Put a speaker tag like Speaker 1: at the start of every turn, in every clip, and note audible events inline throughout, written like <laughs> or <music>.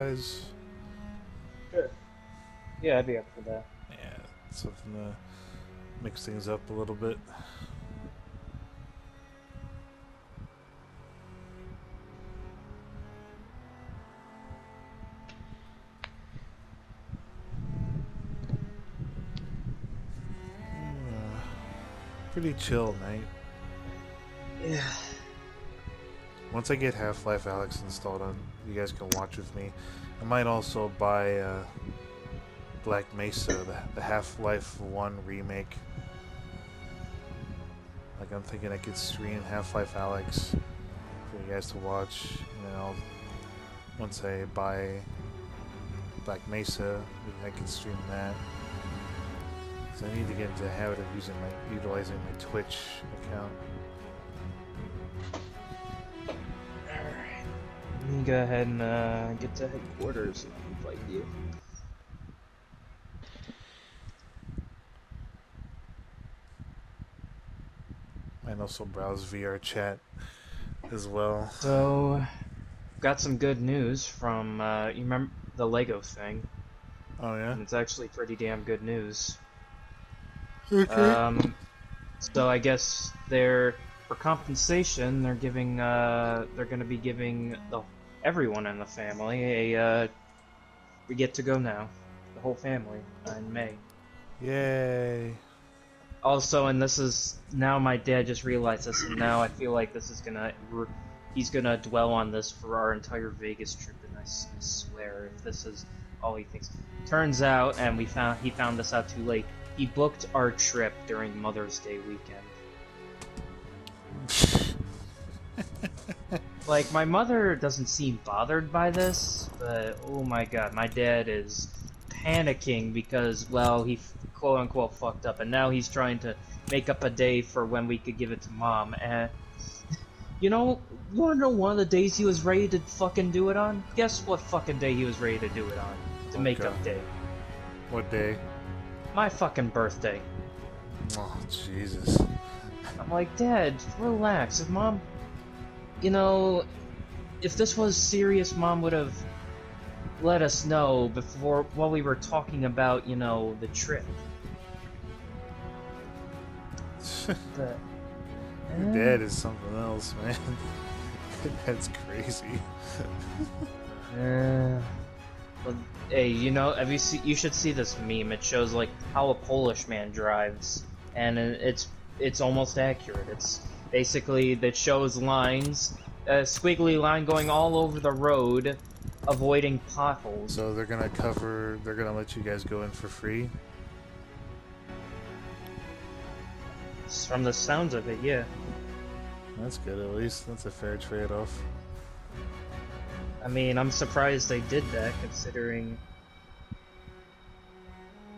Speaker 1: guys?
Speaker 2: Sure. Yeah, I'd be up for that.
Speaker 1: Yeah, something to mix things up a little bit. Uh, Pretty chill night.
Speaker 2: Yeah.
Speaker 1: Once I get Half-Life Alyx installed on, you guys can watch with me. I might also buy uh, Black Mesa, the, the Half-Life 1 remake. Like I'm thinking I could stream Half-Life Alyx for you guys to watch, and then I'll once I buy Black Mesa, I can stream that. So I need to get into the habit of using my utilizing my Twitch account.
Speaker 2: Go ahead and uh, get to headquarters and invite you.
Speaker 1: And also browse VR chat as well.
Speaker 2: So, got some good news from, uh, you remember the Lego thing?
Speaker 1: Oh yeah.
Speaker 2: And it's actually pretty damn good news.
Speaker 1: Okay.
Speaker 2: Um, so I guess they're for compensation. They're giving. Uh, they're going to be giving the everyone in the family a. Uh, we get to go now, the whole family in May.
Speaker 1: Yay.
Speaker 2: Also, and this is now my dad just realized this, and now I feel like this is gonna. He's gonna dwell on this for our entire Vegas trip, and I swear, if this is all he thinks. Turns out, and we found he found this out too late. He booked our trip during Mother's Day weekend. <laughs> <laughs> Like, my mother doesn't seem bothered by this, but oh my god, my dad is panicking because, well, he quote unquote fucked up, and now he's trying to make up a day for when we could give it to mom. And <laughs> you know, you wanna know one of the days he was ready to fucking do it on? Guess what fucking day he was ready to do it on? The
Speaker 1: Okay.
Speaker 2: up day.
Speaker 1: what day?
Speaker 2: My fucking birthday.
Speaker 1: Oh Jesus.
Speaker 2: I'm like, Dad, relax. If mom, you know, if this was serious, mom would have let us know before while we were talking about, you know, the trip. <laughs> But
Speaker 1: Your dad is something else, man. <laughs> That's crazy.
Speaker 2: Uh, <laughs> well, hey, you know, have you see? You should see this meme. It shows like how a Polish man drives, and it's it's almost accurate. It's basically that shows lines, a squiggly line going all over the road, avoiding potholes.
Speaker 1: So they're gonna cover. They're gonna let you guys go in for free.
Speaker 2: From the sounds of it, yeah.
Speaker 1: That's good. At least that's a fair trade-off.
Speaker 2: I mean, I'm surprised they did that, considering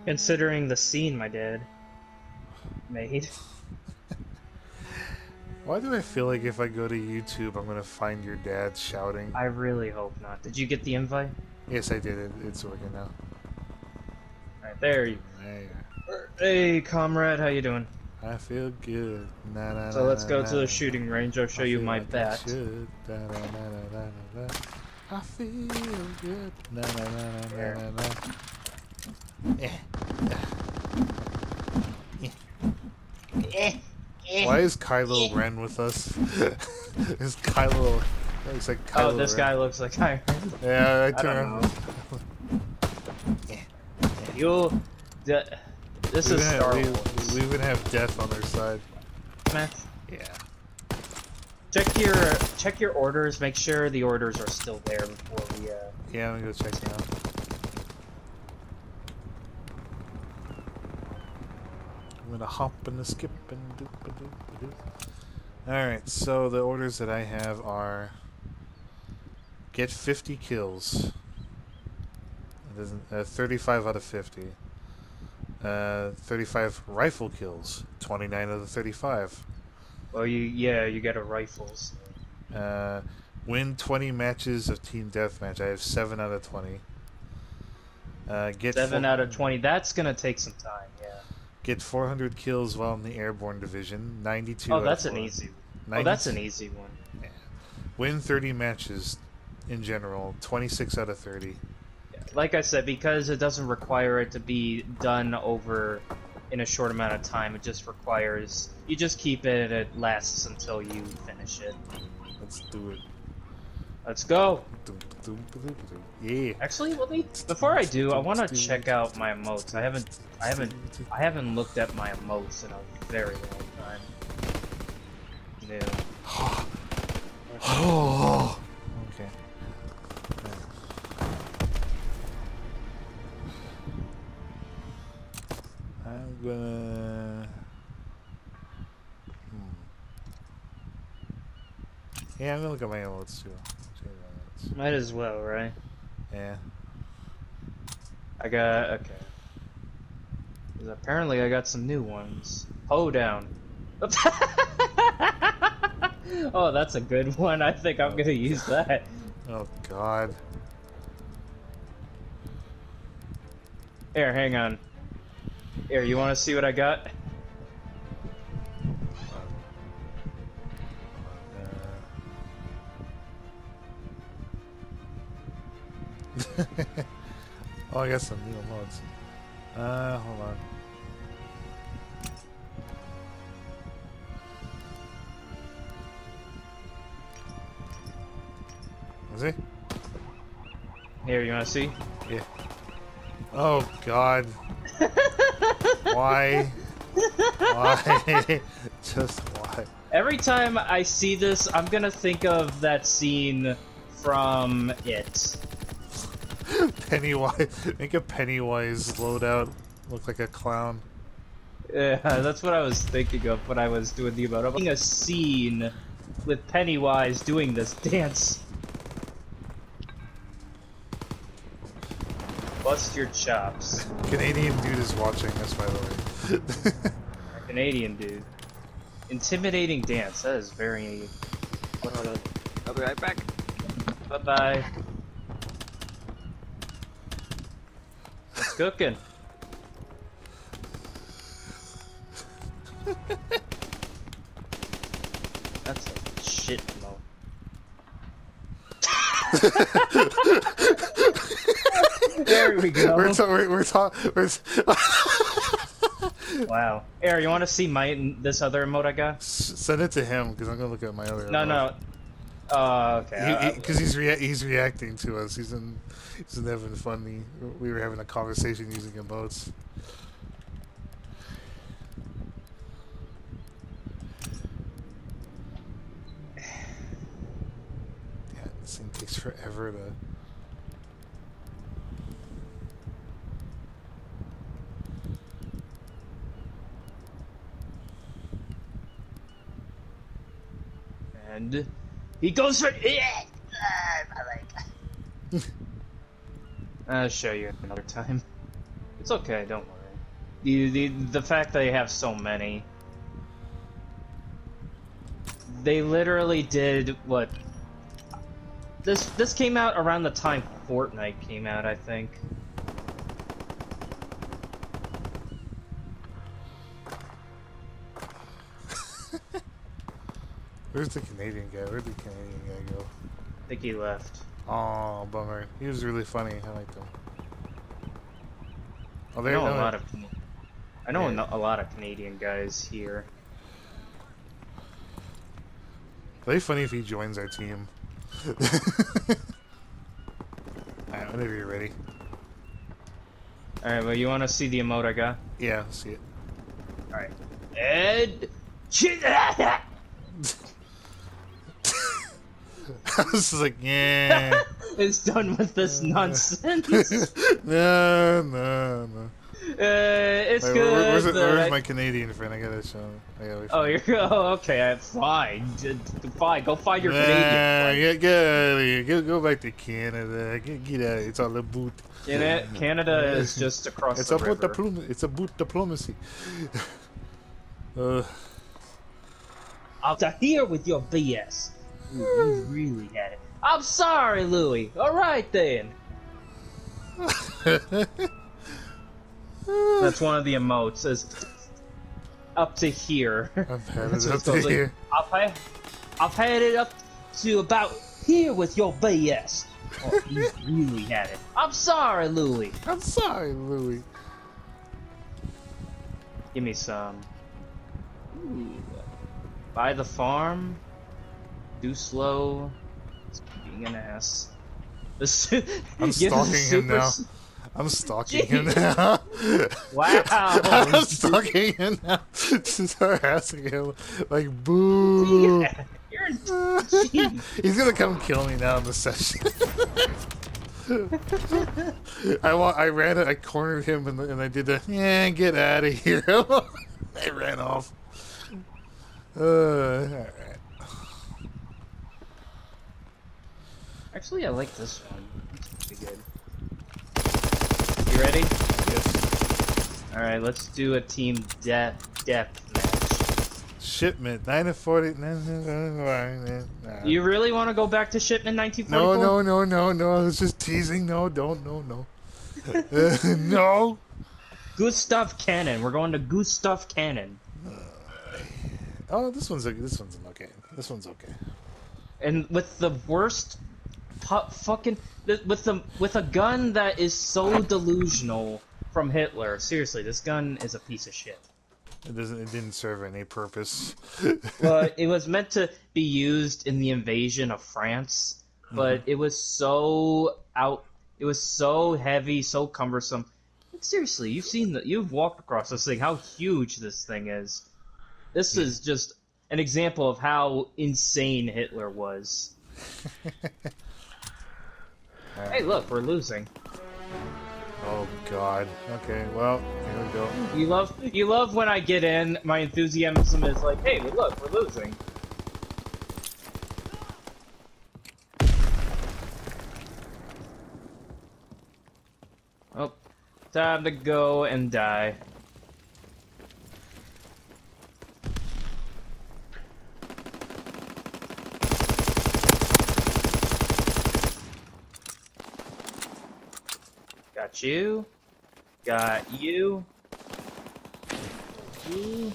Speaker 2: considering the scene my dad made.
Speaker 1: Why do I feel like if I go to YouTube, I'm gonna find your dad shouting?
Speaker 2: I really hope not. Did you get the invite?
Speaker 1: Yes, I did. It. It's working now.
Speaker 2: Alright, there you.
Speaker 1: You
Speaker 2: Hey, comrade, how you doing?
Speaker 1: I feel good. Na, na,
Speaker 2: So
Speaker 1: na,
Speaker 2: let's go to the shooting range. I'll show
Speaker 1: I
Speaker 2: you my
Speaker 1: like
Speaker 2: bat.
Speaker 1: I feel good. Na, na, na, na,
Speaker 2: There.
Speaker 1: na, na, na. Eh. eh. eh. eh. Why is Kylo Ren with us? <laughs> is Kylo looks like Kylo
Speaker 2: Oh, this
Speaker 1: Ren.
Speaker 2: guy looks like Iron.
Speaker 1: Yeah, I
Speaker 2: I
Speaker 1: turn
Speaker 2: don't
Speaker 1: around.
Speaker 2: You, the, this
Speaker 1: We
Speaker 2: is Star
Speaker 1: have,
Speaker 2: Wars.
Speaker 1: we, we even have death on our side.
Speaker 2: man.
Speaker 1: Yeah.
Speaker 2: Check your check your orders. Make sure the orders are still there before we. Uh,
Speaker 1: Yeah, I'm gonna go check now. I'm gonna hop and a skip and doop a doop a doop. Alright, so the orders that I have are get 50 kills. Uh, 35 out of 50. Uh, 35 rifle kills. 29 out of 35.
Speaker 2: well, you yeah, you get a rifles.
Speaker 1: Uh, win 20 matches of team deathmatch. I have 7 out of 20. Uh, get
Speaker 2: Seven out of twenty. That's gonna take some time.
Speaker 1: Get 400 kills while in the airborne division. 92.
Speaker 2: Oh, that's an easy. Oh, that's an easy one. Yeah.
Speaker 1: Win 30 matches. in general. 26 out of 30.
Speaker 2: Like I said, because it doesn't require it to be done over in a short amount of time, it just requires you just keep it. It lasts until you finish it.
Speaker 1: Let's do it.
Speaker 2: Let's go.
Speaker 1: Yeah.
Speaker 2: Actually, let me. Before I do, I want to check out my emotes. I haven't. I haven't. I haven't looked at my emotes in a very long time. New.
Speaker 1: Oh. Okay. I'm gonna. Hmm. Yeah, I'm gonna look at my emotes too. Check my emotes.
Speaker 2: Might as well, right?
Speaker 1: Yeah.
Speaker 2: I got okay. apparently, I got some new ones. Ho down. <laughs> oh, that's a good one. I think I'm gonna use that.
Speaker 1: Oh God.
Speaker 2: Here, hang on. Here, you want to see what I got? <laughs>
Speaker 1: oh, I got some new mods. Uh, hold on. Is he?
Speaker 2: Here, you want to see?
Speaker 1: Yeah. Oh God. why? Why? <laughs> Just why?
Speaker 2: Every time I see this, I'm gonna think of that scene from It.
Speaker 1: Pennywise. Make a Pennywise loadout look like a clown.
Speaker 2: Yeah, that's what I was thinking of when I was doing the emote. I'm making a scene with Pennywise doing this dance. Bust your chops.
Speaker 1: Canadian dude is watching us, by the way.
Speaker 2: Canadian dude. Intimidating dance. That is very.
Speaker 3: Hold on, I'll be right back.
Speaker 2: Bye bye. Cooking. That's a shit mo. there we go.
Speaker 1: we're talking. we're, we're, ta- we're
Speaker 2: Wow. Air, you want to see my this other emote I got?
Speaker 1: S- send it to him because I'm gonna look at my other.
Speaker 2: No, no. Uh, okay.
Speaker 1: Because he's rea- he's reacting to us. He's in he's in having funny. We were having a conversation using emotes. <sighs> Yeah, this thing takes forever to.
Speaker 2: and he goes for. It! I'll show you another time. It's okay, don't worry. The, the the fact they have so many. They literally did what this this came out around the time Fortnite came out, I think.
Speaker 1: Where's the Canadian guy? Where'd the Canadian guy go?
Speaker 2: I think he left.
Speaker 1: Oh, bummer. He was really funny. I liked him. Oh,
Speaker 2: I
Speaker 1: there.
Speaker 2: know a lot of I know a
Speaker 1: Yeah.
Speaker 2: a lot of Canadian guys here.
Speaker 1: It'd be funny if he joins our team. <laughs> Alright, whenever you're ready.
Speaker 2: Alright, well you wanna see the emote I got?
Speaker 1: Yeah, see it.
Speaker 2: Alright. Ed
Speaker 1: I <laughs> <laughs> <laughs> was just like, yeah.
Speaker 2: it's done with this nonsense.
Speaker 1: no, no, no.
Speaker 2: Uh, it's
Speaker 1: Wait,
Speaker 2: good.
Speaker 1: where- where's, it, where's
Speaker 2: I-
Speaker 1: my Canadian friend? I gotta show him. Gotta
Speaker 2: Oh, you're <laughs> oh, okay. uh, Fine, fine. Go find your
Speaker 1: Nah,
Speaker 2: Canadian friend.
Speaker 1: get, get out of here. Go, go back to Canada. Get, get out. It's all about.
Speaker 2: In it, <laughs> Canada is just across
Speaker 1: It's
Speaker 2: the
Speaker 1: about
Speaker 2: river.
Speaker 1: diplom- It's about diplomacy. uh,
Speaker 2: I'm to here with your BS. You, you really had it. I'm sorry, Louis. All right then. <laughs> That's one of the emotes. Is up to here.
Speaker 1: I've had it <laughs> up to here.
Speaker 2: I've had, I've had it up to about here with your BS. Oh, he really had it. I'm sorry, Louie.
Speaker 1: I'm sorry, Louis.
Speaker 2: Give me some. Ooh. Buy the farm. Do slow. Being an ass. The
Speaker 1: I'm stalking him now. I'm stalking him now.
Speaker 2: Wow.
Speaker 1: I'm stalking him now. Just harassing him. Like, boo.
Speaker 2: Yeah, <laughs>
Speaker 1: He's gonna come kill me now in the session. <laughs> I wa- I ran it. I cornered him and, and I did the yeah, get out of here. <laughs> I ran off. Uh, all right.
Speaker 2: Actually, I like this one. It's pretty good. You ready?
Speaker 1: Yes.
Speaker 2: All right, let's do a team death death match.
Speaker 1: Shipment nine to forty. Nah.
Speaker 2: You really want to go back to shipment 1944?
Speaker 1: No, no, no, no, no. I was just teasing. No, don't, no, no. Uh, <laughs> <laughs> no.
Speaker 2: Gustav Cannon. We're going to Gustav Cannon.
Speaker 1: Oh, this one's this one's okay. This one's okay.
Speaker 2: and with the worst pu- fucking with the with a gun that is so delusional from Hitler. Seriously, this gun is a piece of shit.
Speaker 1: It doesn't. It didn't serve any purpose. <laughs>
Speaker 2: Well, it was meant to be used in the invasion of France, but mm-hmm. it was so out. It was so heavy, so cumbersome. Like, seriously, you've seen that. You've walked across this thing. How huge this thing is. This is just an example of how insane Hitler was. <laughs> Hey, look, we're losing.
Speaker 1: Oh God. Okay. Well, here we go.
Speaker 2: You love you love when I get in. My enthusiasm is like, hey, look, we're losing. Oh, time to go and die. Got you. Got you. You.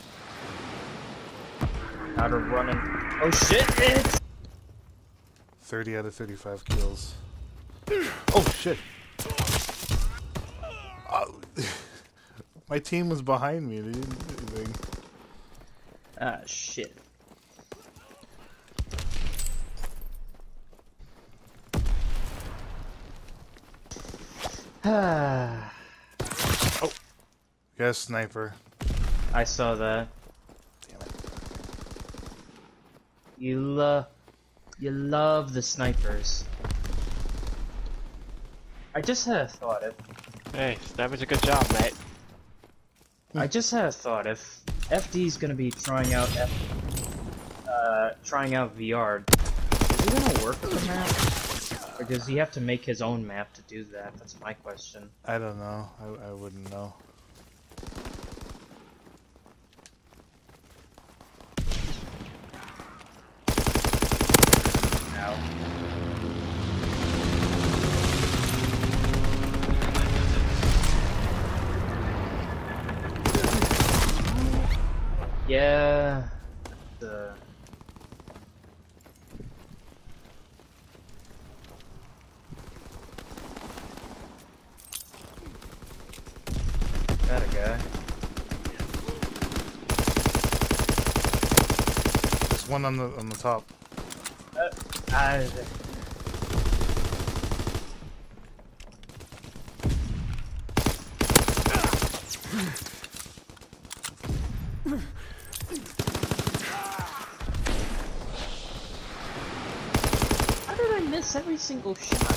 Speaker 2: Out of running. Oh shit! It's
Speaker 1: Thirty out of thirty-five kills. Oh shit. Oh. <laughs> My team was behind me. They didn't do anything.
Speaker 2: ah shit. Ah,
Speaker 1: Got a sniper.
Speaker 2: I saw that.
Speaker 1: Damn it.
Speaker 2: You love, you love the snipers. I just had a thought. If
Speaker 3: Hey, that was a good job, mate.
Speaker 2: I just had a thought. If FD's gonna be trying out F, uh, trying out VR, is it gonna work with the map, or does he have to make his own map to do that? That's my question.
Speaker 1: I don't know. I, I wouldn't know.
Speaker 2: Now. Yeah. The. Got a guy.
Speaker 1: There's one on the on the top.
Speaker 2: Uh, I, How did I miss every single shot?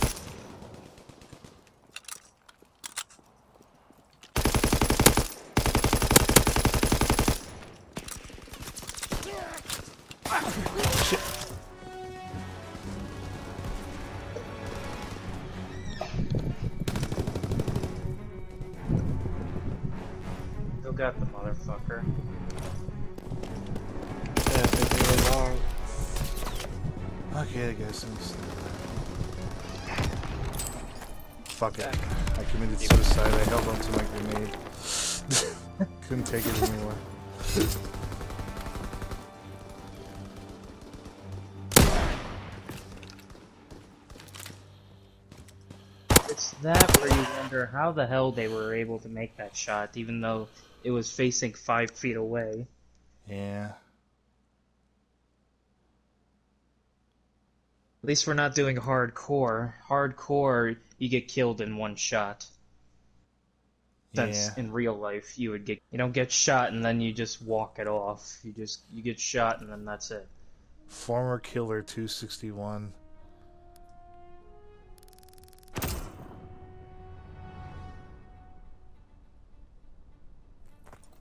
Speaker 2: Still got the motherfucker.
Speaker 3: Yeah, it's been really long.
Speaker 1: Okay, I guess I'm. Fuck it. I committed suicide. I held onto my grenade. <laughs> Couldn't take it anymore. <laughs>
Speaker 2: how the hell they were able to make that shot, even though it was facing five feet away.
Speaker 1: Yeah.
Speaker 2: At least we're not doing hardcore. Hardcore, you get killed in one shot. Since
Speaker 1: Yeah.
Speaker 2: in real life you would get you don't get shot and then you just walk it off. You just you get shot and then that's it.
Speaker 1: Former Killer 261.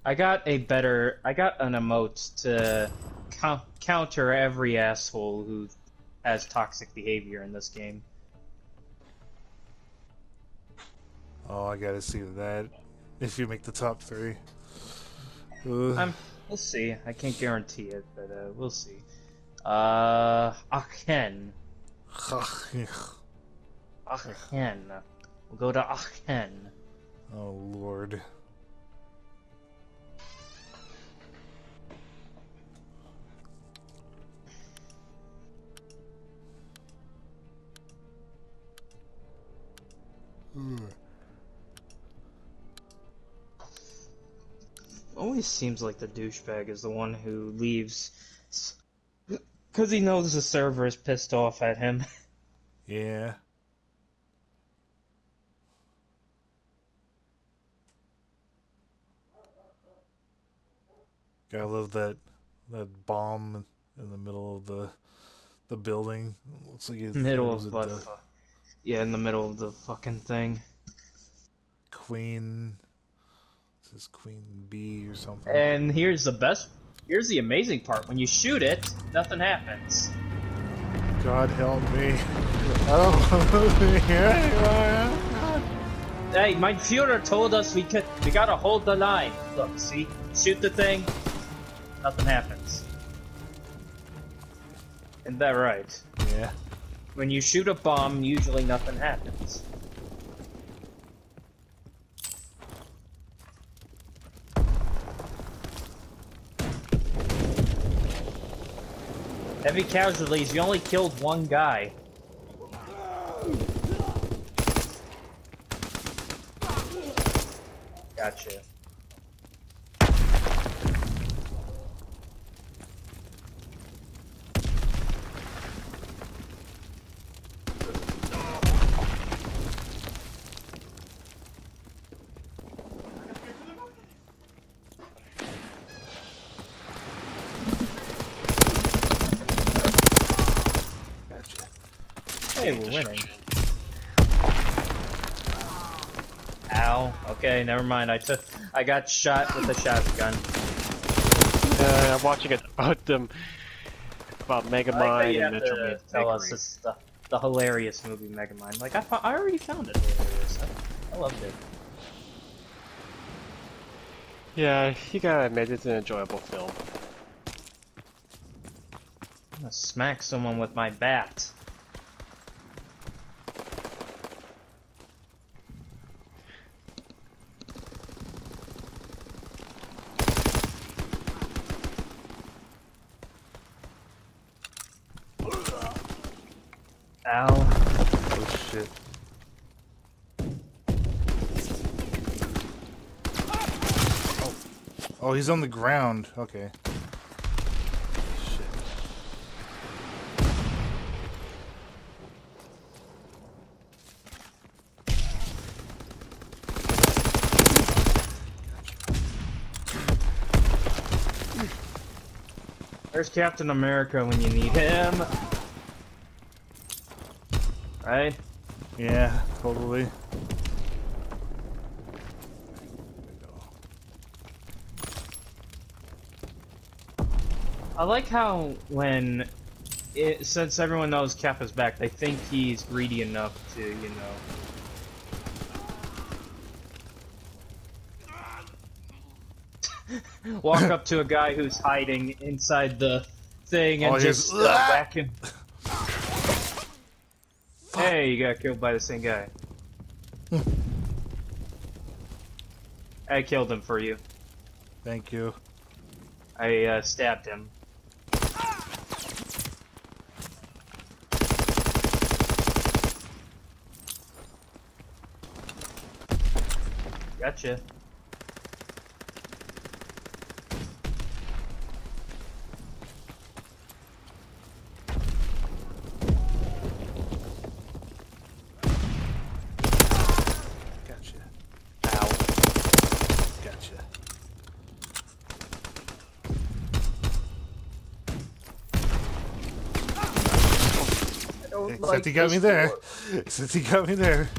Speaker 2: I got a better I got an emote to cou- counter every asshole who has toxic behavior in this game.
Speaker 1: Oh, I gotta see that. If you make the top three. Ugh.
Speaker 2: I'm we'll see. I can't guarantee it, but uh, we'll see. Uh Aachen. Aachen. We'll go to Aachen.
Speaker 1: oh, Lord.
Speaker 2: Always seems like the douchebag is the one who leaves because he knows the server is pissed off at him. <laughs>
Speaker 1: Yeah. Gotta love that that bomb in the middle of the the building. Looks like it
Speaker 2: middle of
Speaker 1: it
Speaker 2: fu- Yeah, in the middle of the fucking thing.
Speaker 1: Queen. This is Queen Bee or something.
Speaker 2: And here's the best. Here's the amazing part. When you shoot it, nothing happens.
Speaker 1: God help me. <laughs> Oh, <laughs> i don't yeah.
Speaker 2: Hey, my Führer told us we could. We gotta hold the line. Look, see, shoot the thing, nothing happens. Isn't that right?
Speaker 1: yeah.
Speaker 2: When you shoot a bomb, usually nothing happens. Heavy casualties, you only killed one guy. Gotcha. Hey, we're winning. Ow. Okay, never mind. I took. I got shot with a shotgun.
Speaker 3: Uh, I'm watching it <laughs> about them about
Speaker 2: I like
Speaker 3: Megamind and Metro Man
Speaker 2: tell us the, the hilarious movie Megamind. Like I, I already found it hilarious. I, I loved it.
Speaker 3: Yeah, you gotta admit it's an enjoyable film.
Speaker 2: I'm gonna smack someone with my bat. Ow.
Speaker 1: Oh shit. Oh. Oh, he's on the ground. Okay. Shit.
Speaker 2: There's Captain America when you need him. Right?
Speaker 1: Yeah, totally.
Speaker 2: I like how when it, since everyone knows Cap is back, they think he's greedy enough to, you know. <laughs> Walk up to a guy who's hiding inside the thing and
Speaker 1: Oh,
Speaker 2: just uh, whack him. Hey, you got killed by the same guy. <laughs> I killed him for you.
Speaker 1: Thank you.
Speaker 2: I uh, stabbed him. Gotcha.
Speaker 1: Gotcha.
Speaker 3: Ow.
Speaker 1: Gotcha.
Speaker 2: I
Speaker 1: Except
Speaker 2: like
Speaker 1: he got me
Speaker 2: this
Speaker 1: there.
Speaker 2: floor.
Speaker 1: Since <laughs> he got me there.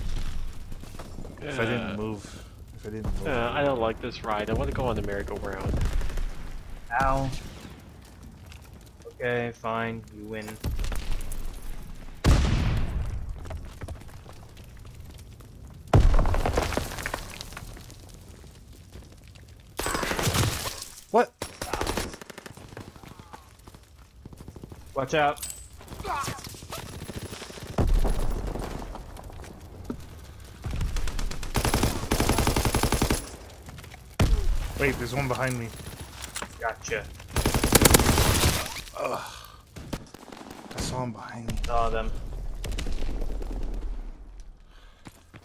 Speaker 1: If I didn't move. If I didn't
Speaker 3: uh, I don't like this ride. I want to go on the merry-go-round.
Speaker 2: Ow. Okay, fine. You win.
Speaker 1: What?
Speaker 2: Watch out.
Speaker 1: Wait, there's one behind me.
Speaker 2: Gotcha.
Speaker 1: I saw him behind me.
Speaker 2: Saw them.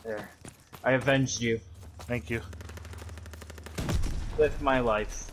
Speaker 2: There. I avenged you
Speaker 1: Thank you.
Speaker 2: with my life.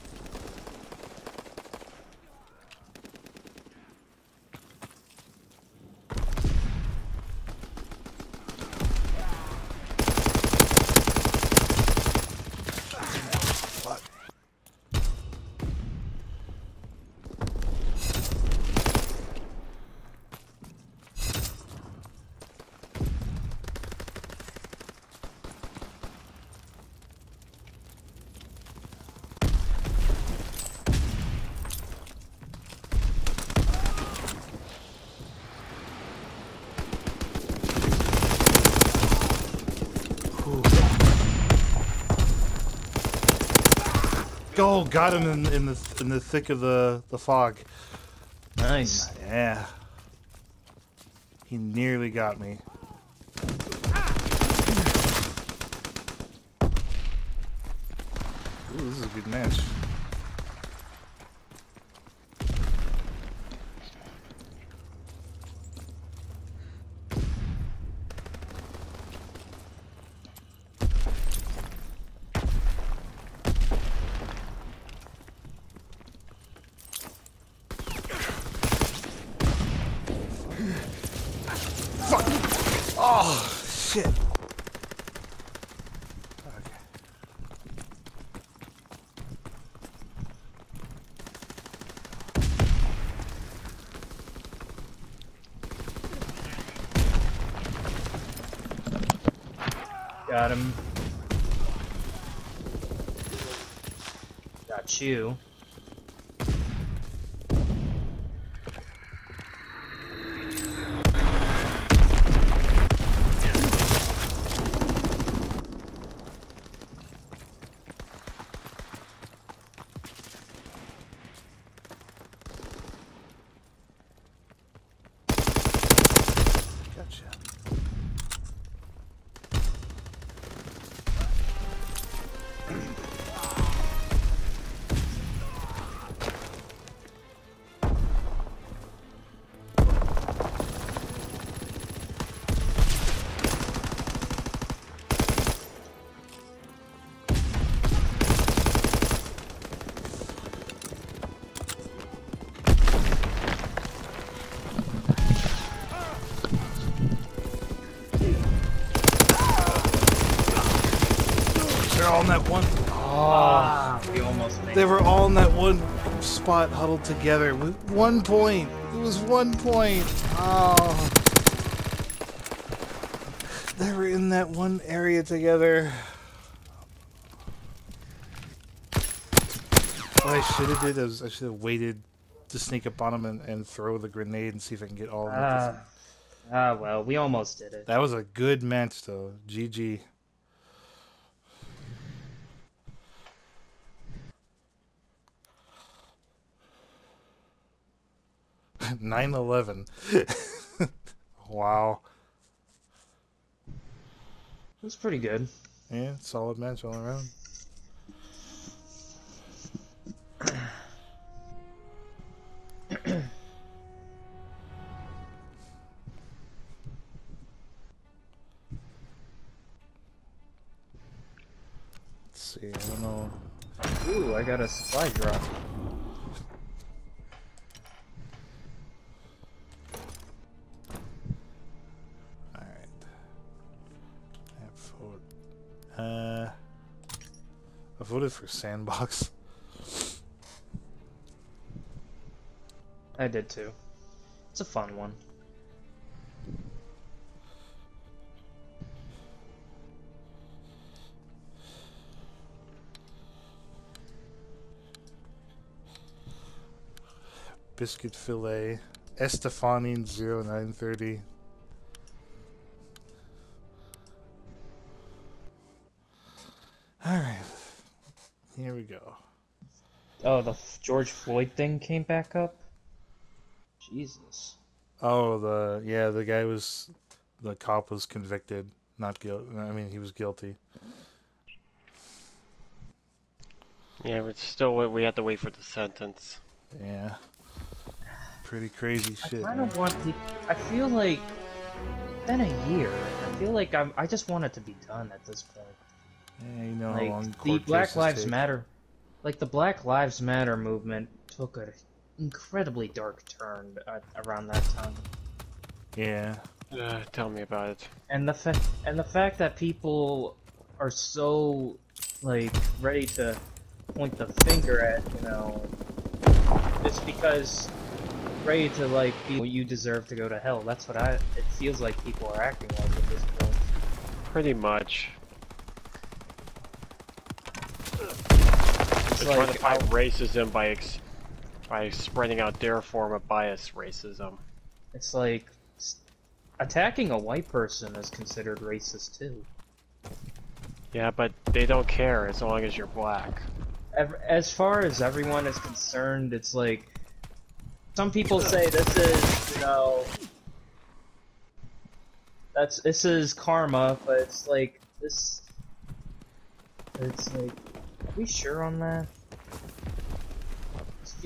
Speaker 1: Got him in, in the in the thick of the the fog.
Speaker 2: Nice.
Speaker 1: Yeah. He nearly got me. Ooh, this is a good match. Fuck! Oh, shit. Okay.
Speaker 2: Got him. Got
Speaker 1: spot huddled together with one point. It was one point. Oh. They were in that one area together. What I should have did is I should have waited to sneak up on them and, and throw the grenade and see if I can get all of them.
Speaker 2: Ah, ah, well, we almost did it.
Speaker 1: That was a good match, though. GG. Nine eleven. <laughs> wow.
Speaker 2: It was pretty good.
Speaker 1: Yeah, solid match all around. Let's see. I don't know.
Speaker 2: Ooh, I got a supply drop.
Speaker 1: For Sandbox.
Speaker 2: I did too. It's a fun one.
Speaker 1: Biscuit Filet. Estefani 0930.
Speaker 2: Oh, the George Floyd thing came back up? Jesus.
Speaker 1: Oh, the yeah, the guy was the cop was convicted, not guilty. I mean, he was guilty.
Speaker 3: Yeah, but still, we- we have to wait for the sentence.
Speaker 1: Yeah. Pretty crazy
Speaker 2: I
Speaker 1: shit.
Speaker 2: kind
Speaker 1: man.
Speaker 2: of want to. I feel like. It's been a year. I feel like I'm. I just want it to be done at this point.
Speaker 1: Yeah, you know how long
Speaker 2: Like the Black Lives
Speaker 1: take.
Speaker 2: Matter, like the Black Lives Matter movement took an incredibly dark turn at, around that time,
Speaker 1: Yeah.
Speaker 3: Uh, tell me about it.
Speaker 2: and the fa- and the fact that people are so like ready to point the finger at you know just because ready to like be you deserve to go to hell. That's what I. It feels like people are acting like at this point.
Speaker 3: Pretty much.
Speaker 2: It's
Speaker 3: They're trying to fight
Speaker 2: I-
Speaker 3: racism by ex by spreading out their form of bias racism.
Speaker 2: It's like attacking a white person is considered racist too.
Speaker 3: Yeah, but they don't care as long as you're black.
Speaker 2: As far as everyone is concerned, it's like some people say this is, you know, that's this is karma, but it's like this. It's like, are we sure on that?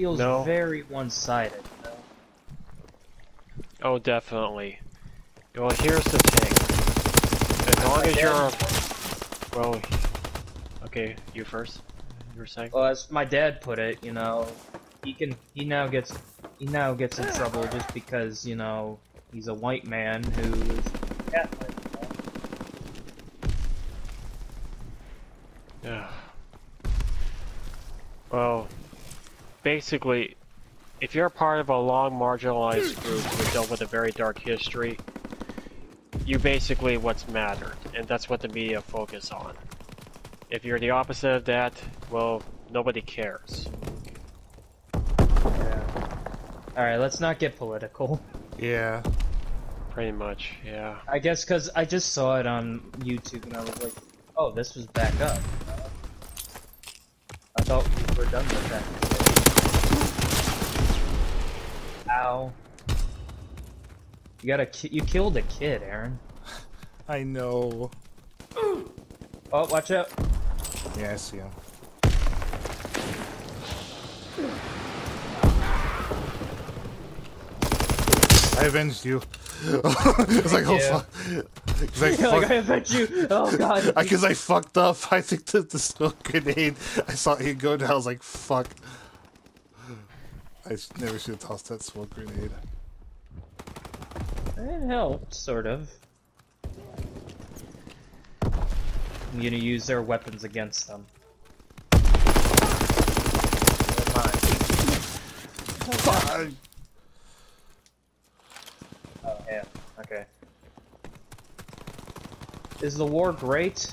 Speaker 2: This feels
Speaker 3: No.
Speaker 2: very one-sided. You know?
Speaker 3: Oh, definitely. Well, here's the thing. As long as you're, well, okay, you first. You were saying?
Speaker 2: Well, as my dad put it, you know, he can he now gets he now gets in trouble just because you know he's a white man who is Catholic. you know?
Speaker 3: Yeah. Well, basically, if you're part of a long marginalized group who dealt with a very dark history, you basically what's mattered, and that's what the media focus on. If you're the opposite of that, well, nobody cares.
Speaker 2: Yeah. All right, let's not get political.
Speaker 1: Yeah.
Speaker 3: Pretty much, yeah.
Speaker 2: I guess because I just saw it on YouTube and I was like, oh, this was back up. you know? I thought we were done with that. You got a ki- you killed a kid, Aaron. <laughs>
Speaker 1: I know.
Speaker 2: Oh, watch out.
Speaker 1: Yeah, I see him. I avenged you. <laughs> it's like, oh fuck. Cause I,
Speaker 2: You're like,
Speaker 1: fuck-
Speaker 2: I bet you. Oh god. <laughs>
Speaker 1: Because I fucked up. I think that the smoke grenade. I saw it go down. I was like, fuck. I s- never should have tossed that smoke grenade.
Speaker 2: It helped, sort of. I'm gonna use their weapons against them. They're mine.
Speaker 1: Fuck.
Speaker 2: Oh, yeah. Okay. Is the war great?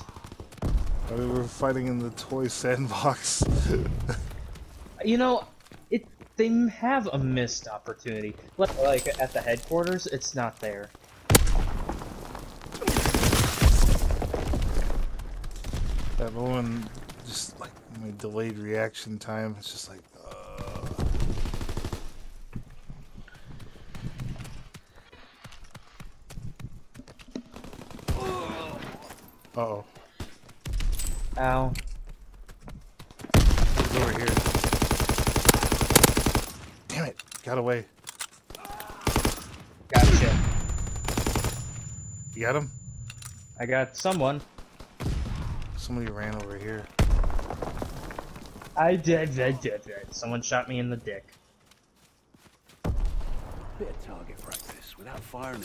Speaker 1: I mean, we're fighting in the toy sandbox. <laughs>
Speaker 2: You know, it they have a missed opportunity. Like, like at the headquarters, it's not there.
Speaker 1: that one, just like my delayed reaction time. It's just like, uh, uh oh.
Speaker 2: Ow.
Speaker 1: He's over here. Damn it! Got away.
Speaker 2: Gotcha.
Speaker 1: You got him?
Speaker 2: I got someone.
Speaker 1: Somebody ran over here.
Speaker 2: I did, I did, did, did. Someone shot me in the dick.
Speaker 4: Bit of target practice without firing.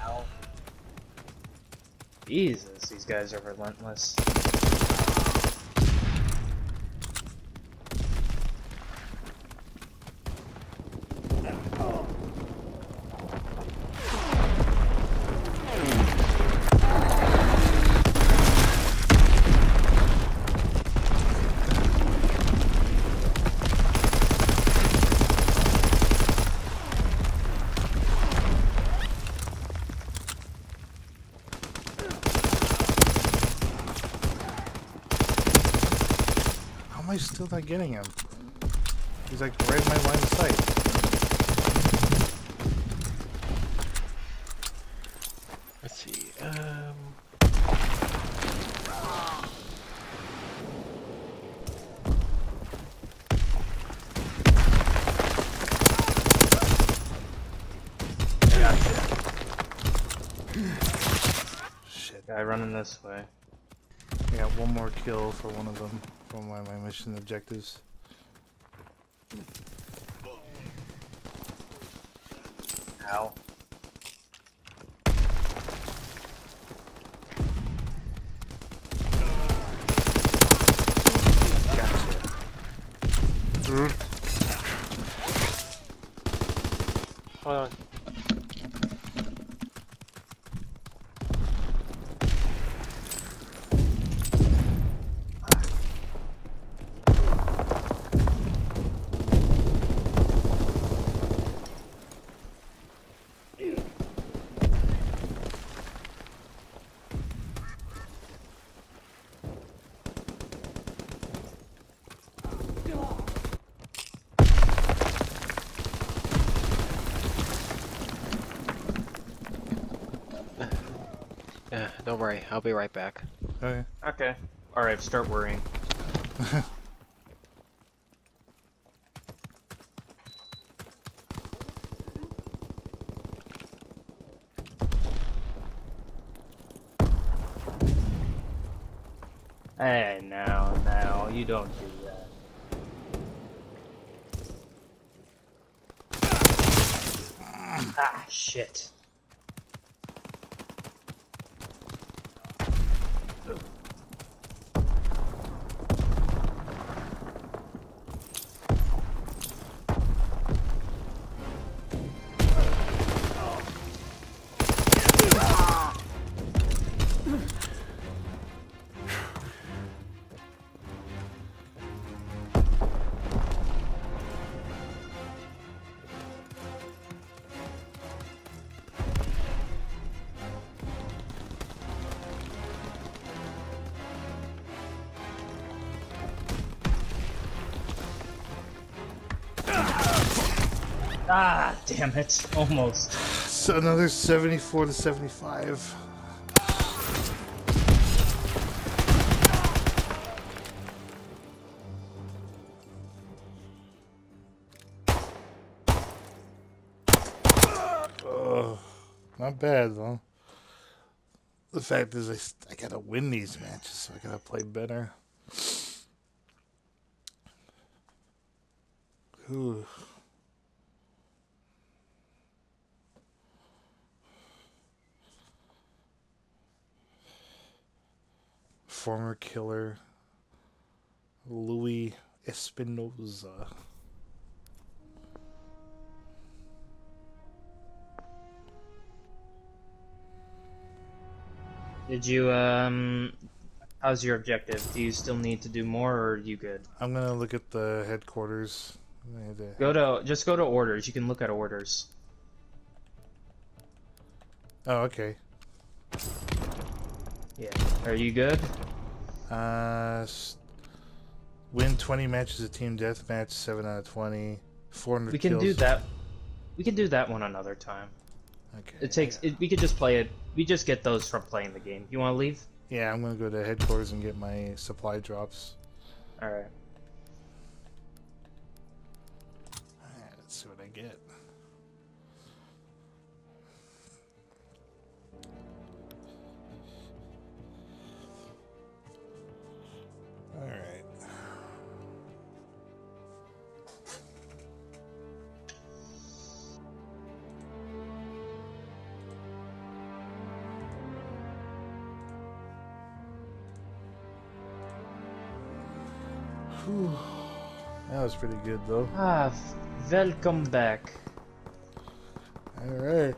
Speaker 2: Ow. Jesus, these guys are relentless.
Speaker 1: Am not getting him? He's like right in my line of sight.
Speaker 3: Let's see. Um.
Speaker 1: Shit.
Speaker 2: Guy running this way.
Speaker 1: I got one more kill for one of them from one of my mission objectives.
Speaker 2: Ow.
Speaker 1: Gotcha.
Speaker 3: Hold on. Yeah, don't worry. I'll be right back.
Speaker 1: Okay.
Speaker 2: Okay. Alright, start worrying. <laughs> Hey, now, now, you don't do that. Ah, shit. Ah, damn it. Almost.
Speaker 1: So another 74 to 75. Ugh, not bad though. The fact is, I, I gotta win these matches, so I gotta play better. Ooh. Former killer Louis Espinoza.
Speaker 2: Did you, um. How's your objective? Do you still need to do more, or are you good?
Speaker 1: I'm gonna look at the headquarters. To-
Speaker 2: Go to. Just go to orders. You can look at orders.
Speaker 1: Oh, okay.
Speaker 2: Yeah. Are you good?
Speaker 1: Uh, win 20 matches of team deathmatch, 7 out of 20. 400
Speaker 2: We can
Speaker 1: kills.
Speaker 2: do that. We can do that one another time.
Speaker 1: Okay.
Speaker 2: It takes. It, we could just play it. We just get those from playing the game. You want to leave?
Speaker 1: Yeah, I'm gonna go to headquarters and get my supply drops.
Speaker 2: All right.
Speaker 1: All right. That was pretty good, though.
Speaker 2: Ah, welcome back.
Speaker 1: All right.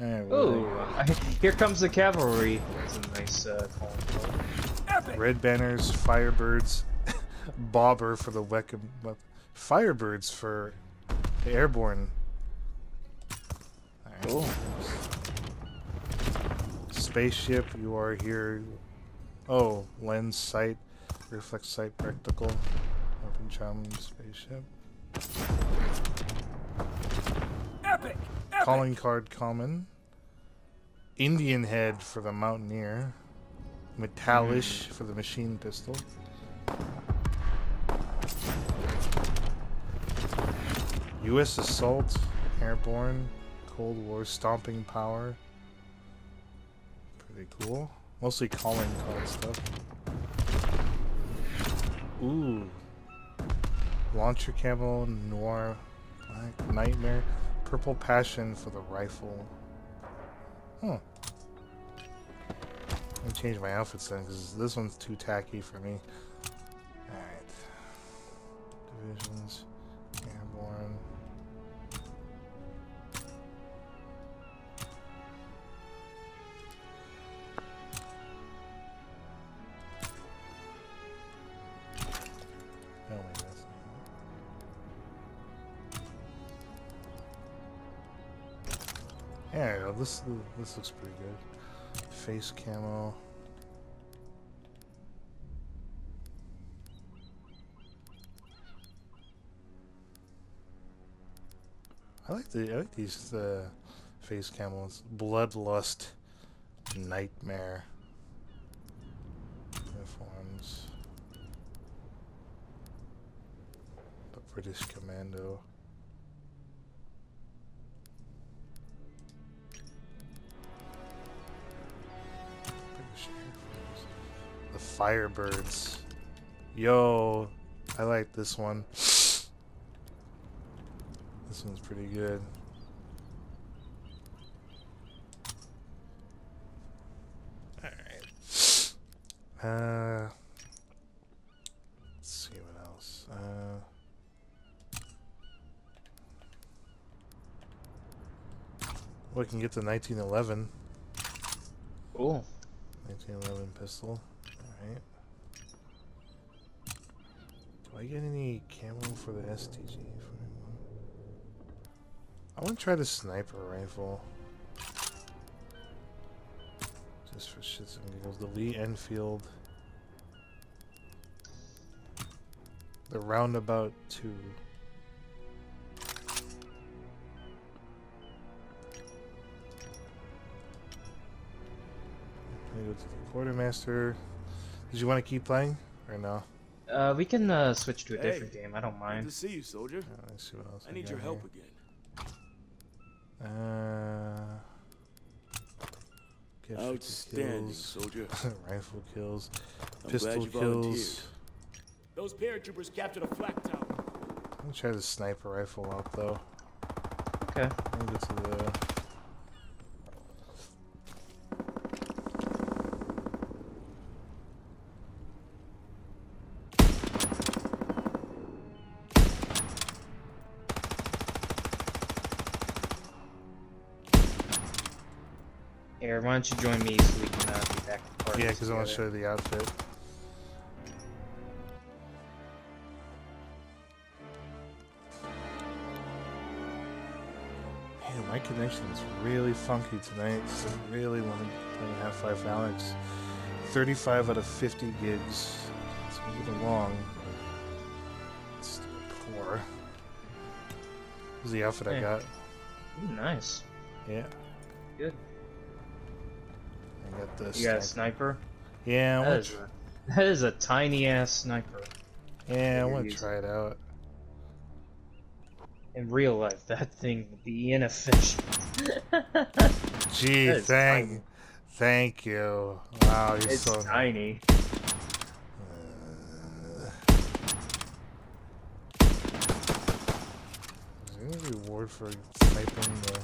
Speaker 1: Alright, well,
Speaker 2: Ooh, I, here comes the cavalry. That's a nice uh, calling
Speaker 1: Red banners, firebirds, <laughs> bobber for the weapon, firebirds for the airborne. Alright.
Speaker 2: Cool.
Speaker 1: Spaceship, you are here. Oh, lens, sight, reflex sight, practical, open chum, spaceship.
Speaker 4: Epic!
Speaker 1: Calling card common. Indian head for the mountaineer. Metallish hmm. for the machine pistol. U.S. assault, airborne, Cold War stomping power. Pretty cool. Mostly calling card stuff. Ooh. Launcher camo, noir, black, nightmare, purple passion for the rifle. Huh. Let me change my outfits then, because this one's too tacky for me. This this looks pretty good. Face camo. I like the I like these uh, face camos. Bloodlust, nightmare. Uniforms. The British Commando. Firebirds. Yo, I like this one. <sighs> This one's pretty good. Alright. Uh, let's see what else. Uh, we can get the 1911.
Speaker 2: Cool.
Speaker 1: 1911 pistol. Alright. Do I get any camo for the STG? I want to try the sniper rifle. Just for shits and giggles. The Lee Enfield. The Roundabout 2. Let me go to the quartermaster. Did you want to keep playing or no?
Speaker 2: Uh, we can uh, switch to a
Speaker 4: Hey,
Speaker 2: different game. I don't mind.
Speaker 4: Good
Speaker 2: mind.
Speaker 4: to see you, soldier.
Speaker 1: Uh, let's see what else
Speaker 4: I need
Speaker 1: got
Speaker 4: your help
Speaker 1: here.
Speaker 4: again.
Speaker 1: Uh, get
Speaker 4: Outstanding,
Speaker 1: kills.
Speaker 4: soldier. <laughs>
Speaker 1: Rifle kills.
Speaker 4: I'm
Speaker 1: Pistol
Speaker 4: glad you volunteered.
Speaker 1: kills.
Speaker 4: Those paratroopers captured a flak tower.
Speaker 1: I'm gonna try the sniper rifle out though.
Speaker 2: Okay.
Speaker 1: Let me go to the.
Speaker 2: Here, why don't you join me so we can uh, be back to party
Speaker 1: Yeah, because I want to show you the outfit. Man, my connection is really funky tonight. So I really want to play Half-Life Alyx. 35 out of 50 gigs. It's a little long. It's poor. This is the outfit I got.
Speaker 2: Ooh, nice.
Speaker 1: Yeah,
Speaker 2: Good.
Speaker 1: This.
Speaker 2: You got a sniper?
Speaker 1: Yeah, I
Speaker 2: That is a, that is a tiny ass sniper.
Speaker 1: Yeah, I want to try it out.
Speaker 2: In real life, that thing would be inefficient. <laughs>
Speaker 1: Gee, thank,
Speaker 2: tiny.
Speaker 1: thank you. Wow, you're
Speaker 2: it's
Speaker 1: so.
Speaker 2: tiny.
Speaker 1: Uh, is there any reward for sniping the?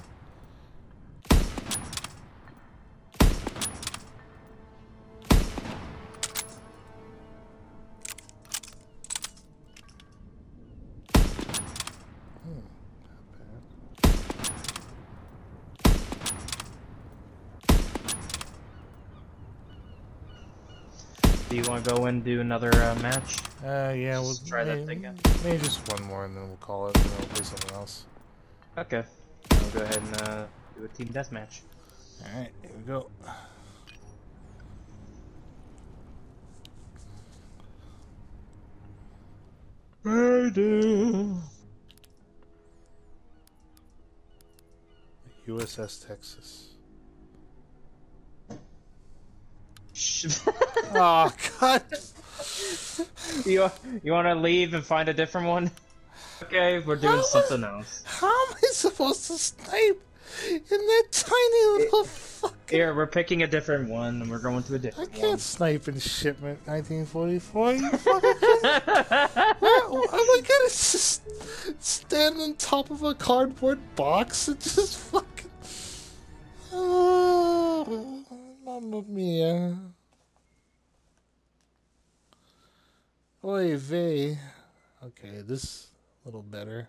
Speaker 2: Do you want to go and do another uh, match?
Speaker 1: Uh, yeah, we'll
Speaker 2: try that
Speaker 1: maybe,
Speaker 2: thing again.
Speaker 1: maybe just one more, and then we'll call it, and then we'll play something else.
Speaker 2: Okay. I'll go ahead and uh, do a team deathmatch.
Speaker 1: All right, here we go.
Speaker 2: Murder.
Speaker 1: USS Texas. <laughs> oh God!
Speaker 2: you you want to leave and find a different one? Okay, we're doing
Speaker 1: How-
Speaker 2: something else.
Speaker 1: How am I supposed to snipe in that tiny little fucking?
Speaker 2: Here, we're picking a different one, and we're going to a different I
Speaker 1: can't snipe in shipment 1944. You fucking <laughs> Am I gonna just stand on top of a cardboard box and just fucking? Oh, mamma mia! Oy vey. Okay, this a little better.